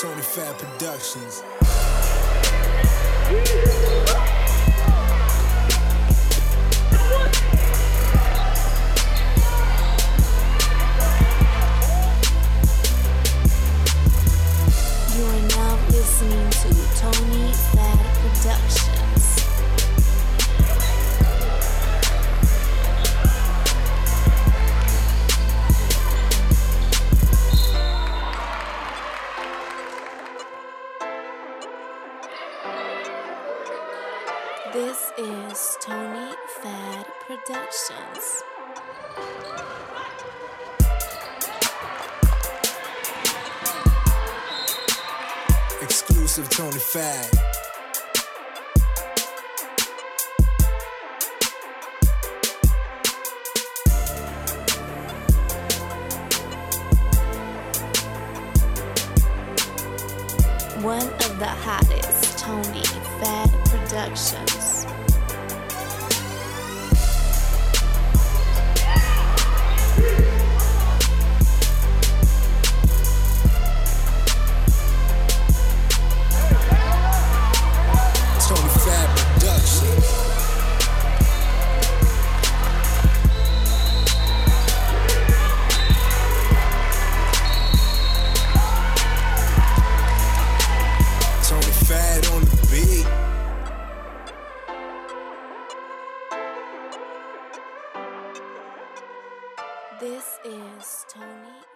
Tony Fad Productions. You are now listening to Tony Fad Productions. This is Tony Fad Productions. Exclusive Tony Fad. One of the hottest Tony Fad Productions. This is Tony